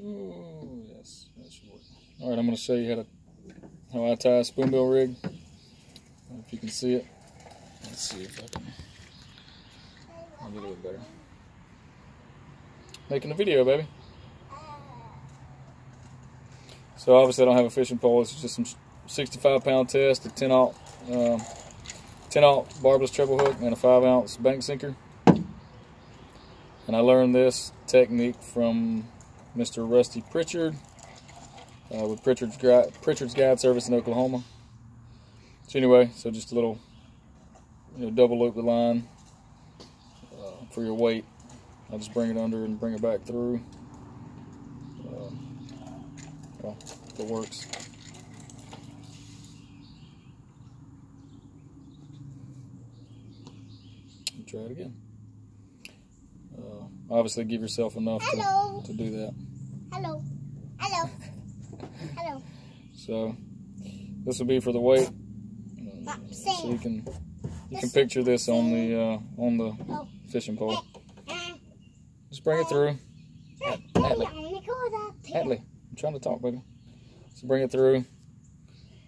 Ooh, yes, that should work. All right, I'm going to show you how to how I tie a spoonbill rig. If you can see it. Let's see if I can. I'll get a little better. Making a video, baby. So obviously I don't have a fishing pole. It's just some 65 pound test, a 10 aught, uh, 10 aught barbless treble hook, and a 5 ounce bank sinker. And I learned this technique from Mr. Rusty Pritchard uh, with Pritchard's, Pritchard's Guide Service in Oklahoma. So anyway, so just a little, you know, double loop the line uh, for your weight. I'll just bring it under and bring it back through. Uh, well, if it works. Try it again. Obviously, give yourself enough to, to do that. Hello. Hello. Hello. So this will be for the weight. Uh, so you can you can picture this on the uh, on the Oh. fishing pole. Uh, Just bring it through. hey, Atlee. only goes up here. Hadley, I'm trying to talk, baby. So bring it through.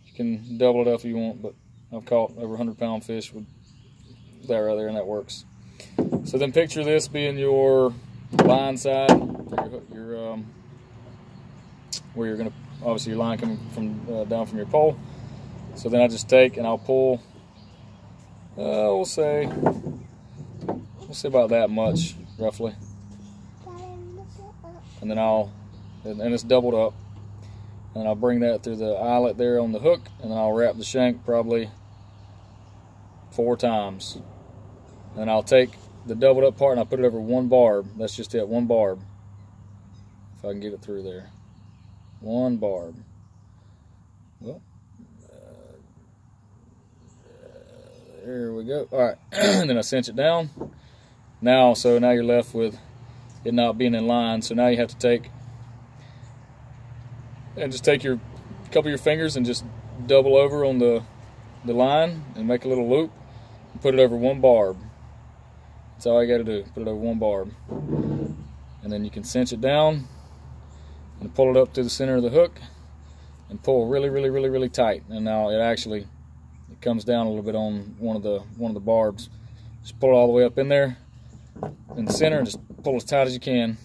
You can double it up if you want, but I've caught over 100 pound fish with that right there, and that works. So then picture this being your line side, your, your um, where you're gonna obviously your line coming from uh, down from your pole. So then I just take and I'll pull. Uh, we'll say we'll say about that much roughly, and then I'll and, and it's doubled up. And I'll bring that through the eyelet there on the hook, and then I'll wrap the shank probably four times. And I'll take the doubled up part and I'll put it over one barb. That's just it, one barb. If I can get it through there. One barb. Well, uh, there we go. All right, then I cinch it down. Now, so now you're left with it not being in line. So now you have to take and just take your couple of your fingers and just double over on the the line and make a little loop and put it over one barb. That's all you got to do. Put it over one barb, and then you can cinch it down and pull it up to the center of the hook and pull really, really, really, really tight. And now it actually it comes down a little bit on one of the one of the barbs. Just pull it all the way up in there in the center and just pull as tight as you can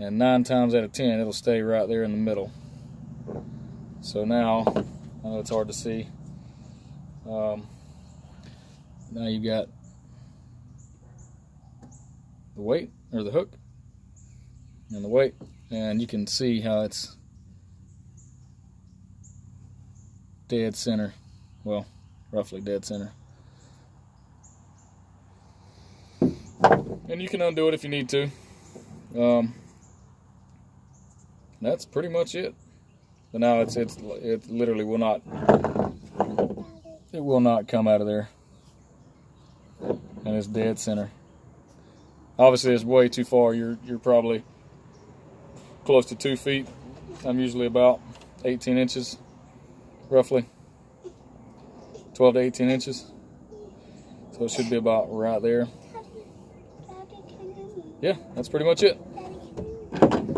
and nine times out of ten it'll stay right there in the middle so now I know it's hard to see um, now you've got the weight or the hook and the weight and you can see how it's dead center well roughly dead center and you can undo it if you need to um, that's pretty much it. But now it's it's it literally will not it will not come out of there. And it's dead center. Obviously it's way too far. You're you're probably close to two feet. I'm usually about 18 inches, roughly. 12 to 18 inches. So it should be about right there. Daddy, can you Yeah, that's pretty much it.